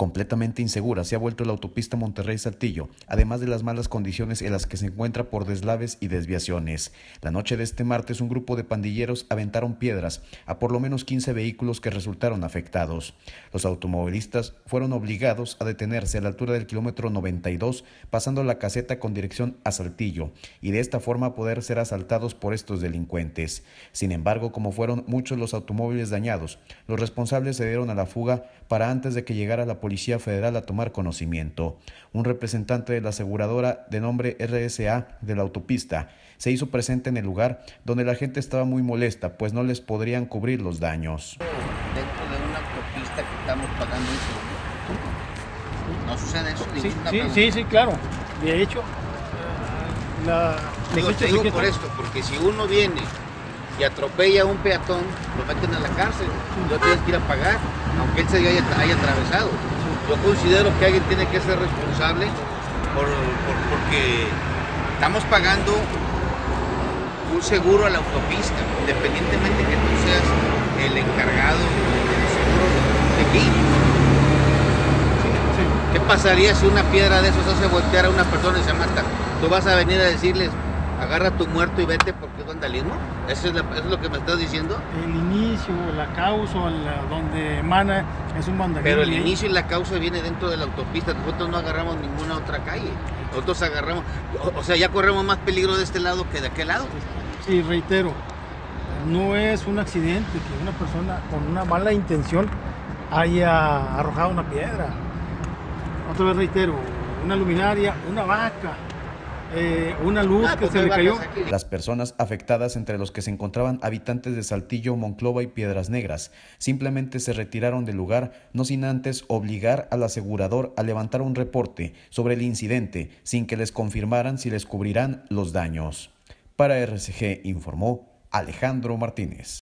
Completamente insegura se ha vuelto la autopista Monterrey-Saltillo, además de las malas condiciones en las que se encuentra por deslaves y desviaciones. La noche de este martes, un grupo de pandilleros aventaron piedras a por lo menos 15 vehículos que resultaron afectados. Los automovilistas fueron obligados a detenerse a la altura del kilómetro 92, pasando la caseta con dirección a Saltillo, y de esta forma poder ser asaltados por estos delincuentes. Sin embargo, como fueron muchos los automóviles dañados, los responsables se dieron a la fuga para antes de que llegara la policía Policía Federal a tomar conocimiento. Un representante de la aseguradora de nombre RSA de la autopista se hizo presente en el lugar donde la gente estaba muy molesta, pues no les podrían cubrir los daños. Dentro de una autopista que estamos pagando eso, ¿no sucede eso? Sí, sí, sí, sí, claro. De hecho, la, digo, te digo por esto, porque si uno viene y atropella a un peatón, lo meten a la cárcel, no tienes que ir a pagar, aunque él se haya, haya atravesado. Yo considero que alguien tiene que ser responsable por, porque estamos pagando un seguro a la autopista, independientemente que tú seas el encargado del seguro de aquí. ¿Qué pasaría si una piedra de esos hace voltear a una persona y se mata? Tú vas a venir a decirles, agarra tu muerto y vete porque es vandalismo. ¿Eso es, lo que me estás diciendo? El inicio, la causa, donde emana, es un vandalismo. Pero el inicio y la causa viene dentro de la autopista. Nosotros no agarramos ninguna otra calle. Nosotros agarramos, o, sea, ya corremos más peligro de este lado que de aquel lado. Sí, reitero, no es un accidente que una persona con una mala intención haya arrojado una piedra. Otra vez reitero, una luminaria, una vaca, eh, una luz ah, que pues se le cayó. Las personas afectadas, entre los que se encontraban habitantes de Saltillo, Monclova y Piedras Negras, simplemente se retiraron del lugar, no sin antes obligar al asegurador a levantar un reporte sobre el incidente, sin que les confirmaran si les cubrirán los daños. Para RCG informó Alejandro Martínez.